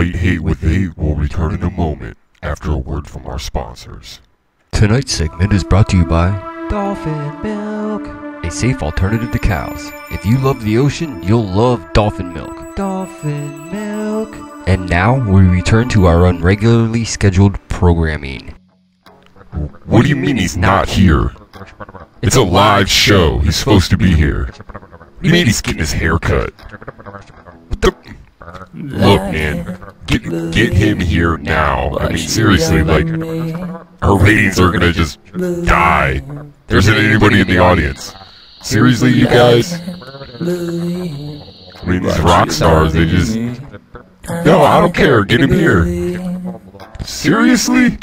Late Hate with Eight will return in a moment after a word from our sponsors. Tonight's segment is brought to you by Dolphin milk. a safe alternative to cows. If you love the ocean, you'll love dolphin milk. Dolphin milk. And now we return to our unregularly scheduled programming. What do you mean he's not here? It's a live show. He's supposed to be here. What do you mean he's getting his hair cut? What the? Look, man, get get him here now. I mean, seriously, like our ratings are gonna just die. There isn't anybody in the audience. Seriously, you guys? I mean, these rock stars, they just. No, I don't care. Get him here. Seriously?